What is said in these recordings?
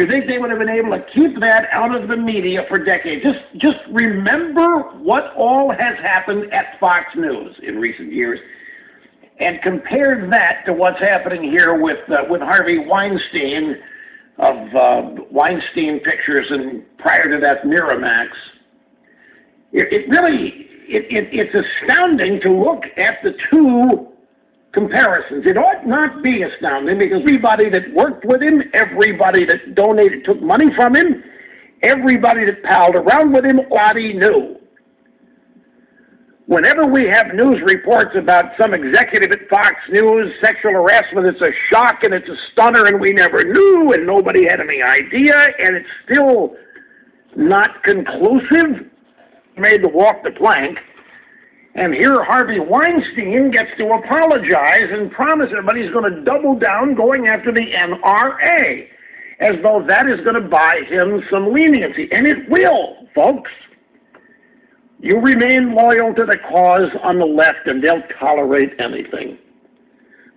You think they would have been able to keep that out of the media for decades? Just, just remember what all has happened at Fox News in recent years, and compare that to what's happening here with uh, with Harvey Weinstein of uh, Weinstein Pictures and prior to that Miramax. It, it really it, it, it's astounding to look at the two comparisons. It ought not be astounding because everybody that worked with him, everybody that donated, took money from him, everybody that palled around with him, Lottie knew. Whenever we have news reports about some executive at Fox News sexual harassment, it's a shock and it's a stunner, and we never knew, and nobody had any idea, and it's still not conclusive. Made to walk the plank. And here Harvey Weinstein gets to apologize and promise everybody he's going to double down going after the NRA, as though that is going to buy him some leniency. And it will, folks. You remain loyal to the cause on the left, and they'll tolerate anything.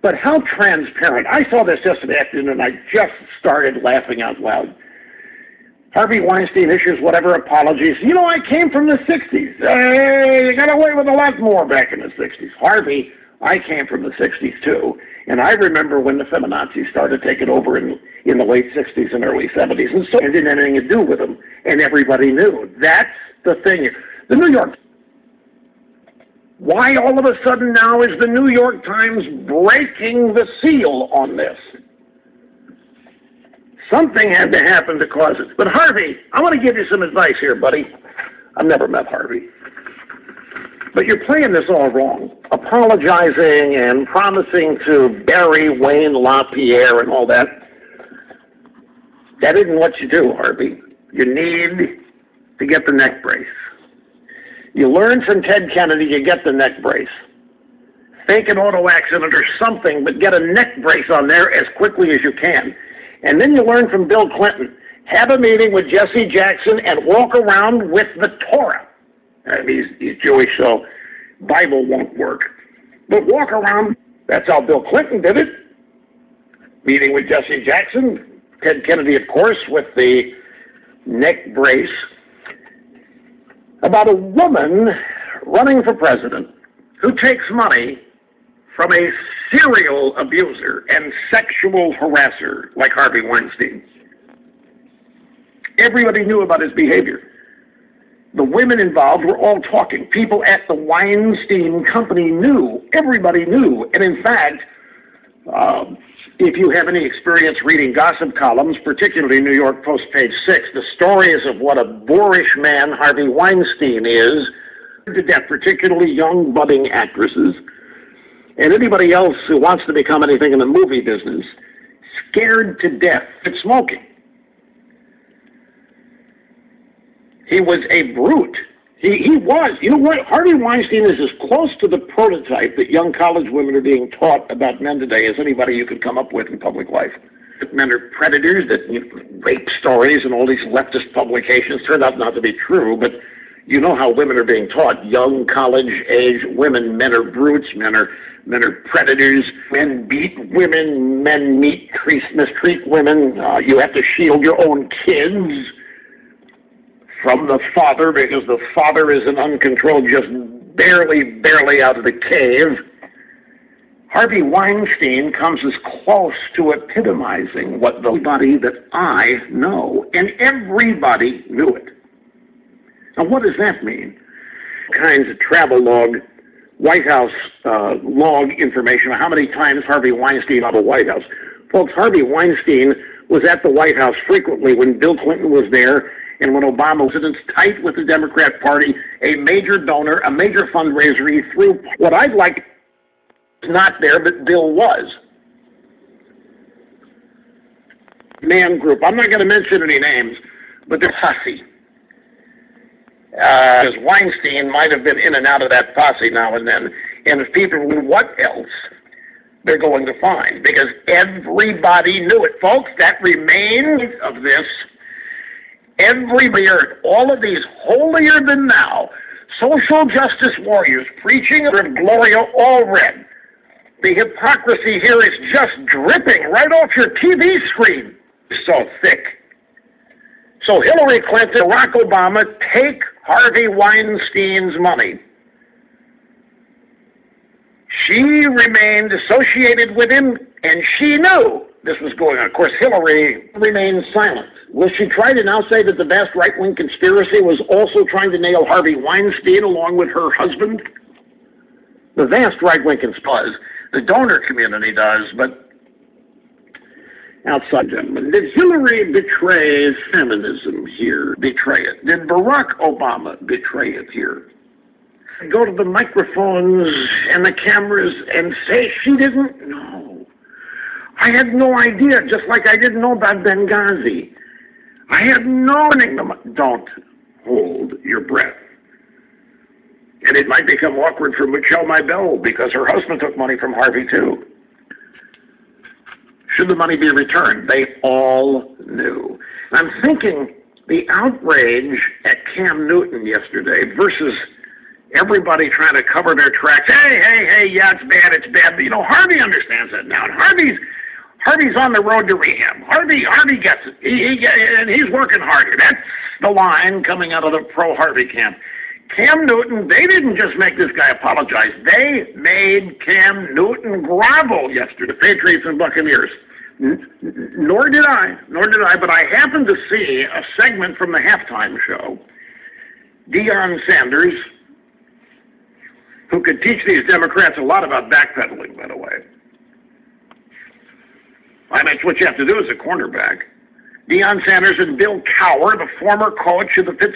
But how transparent. I saw this yesterday afternoon, and I just started laughing out loud. Harvey Weinstein issues whatever apologies. You know, I came from the 60s. Uh, you got away with a lot more back in the 60s. Harvey, I came from the 60s too. And I remember when the feminazis started taking over in, in the late 60s and early 70s. And so it didn't have anything to do with them. And everybody knew. That's the thing. The New York why all of a sudden now is the New York Times breaking the seal on this? Something had to happen to cause it. But Harvey, I want to give you some advice here, buddy. I've never met Harvey. But you're playing this all wrong. Apologizing and promising to bury Wayne LaPierre and all that. That isn't what you do, Harvey. You need to get the neck brace. You learn from Ted Kennedy, you get the neck brace. Fake an auto accident or something, but get a neck brace on there as quickly as you can. And then you learn from Bill Clinton. Have a meeting with Jesse Jackson and walk around with the Torah. He's, he's Jewish, so Bible won't work. But walk around. That's how Bill Clinton did it. Meeting with Jesse Jackson. Ted Kennedy, of course, with the neck brace. About a woman running for president who takes money from a serial abuser and sexual harasser like Harvey Weinstein. Everybody knew about his behavior. The women involved were all talking. People at the Weinstein Company knew. Everybody knew. And in fact, um, if you have any experience reading gossip columns, particularly New York Post page six, the stories of what a boorish man Harvey Weinstein is to death, particularly young budding actresses and anybody else who wants to become anything in the movie business, scared to death of smoking. He was a brute. He, he was. You know what? Harvey Weinstein is as close to the prototype that young college women are being taught about men today as anybody you could come up with in public life. That men are predators, that rape stories and all these leftist publications turned out not to be true, but you know how women are being taught. Young college age women, men are brutes, men are men are predators, men beat women, men meet, mistreat women. Uh, you have to shield your own kids from the father because the father is an uncontrolled, just barely, barely out of the cave. Harvey Weinstein comes as close to epitomizing what the body that I know, and everybody knew it. Now, what does that mean? Kinds of travel log, White House uh, log information how many times Harvey Weinstein of the White House. Folks, Harvey Weinstein was at the White House frequently when Bill Clinton was there and when Obama was in tight with the Democrat Party, a major donor, a major fundraiser. He threw what I'd like not there, but Bill was. Man group. I'm not going to mention any names, but they're hussy uh, Weinstein might have been in and out of that posse now and then. And if people what else they're going to find, because everybody knew it, folks. That remains of this. Everybody heard all of these holier than thou social justice warriors preaching of Gloria Allred. The hypocrisy here is just dripping right off your TV screen. So thick. So Hillary Clinton, Barack Obama take Harvey Weinstein's money. She remained associated with him, and she knew this was going on. Of course, Hillary remained silent. Will she try to now say that the vast right wing conspiracy was also trying to nail Harvey Weinstein along with her husband? The vast right wing conspiracy, the donor community does, but outside gentlemen, did Hillary betray feminism here? Betray it? Did Barack Obama betray it here? Go to the microphones and the cameras and say she didn't know. I had no idea, just like I didn't know about Benghazi. I had no don't hold your breath. And it might become awkward for Michelle Mybell because her husband took money from Harvey too. Should the money be returned? They all knew. I'm thinking the outrage at Cam Newton yesterday versus everybody trying to cover their tracks. Hey, hey, hey, yeah, it's bad, it's bad. But, you know, Harvey understands that now. And Harvey's Harvey's on the road to rehab. Harvey Harvey gets it. He, he and he's working harder. That's the line coming out of the pro Harvey camp. Cam Newton, they didn't just make this guy apologize. They made Cam Newton grovel yesterday, the Patriots and Buccaneers. Nor did I, nor did I, but I happened to see a segment from the halftime show. Deion Sanders, who could teach these Democrats a lot about backpedaling, by the way. I mean, that's what you have to do as a cornerback. Deion Sanders and Bill Cowher, the former coach of the Pittsburgh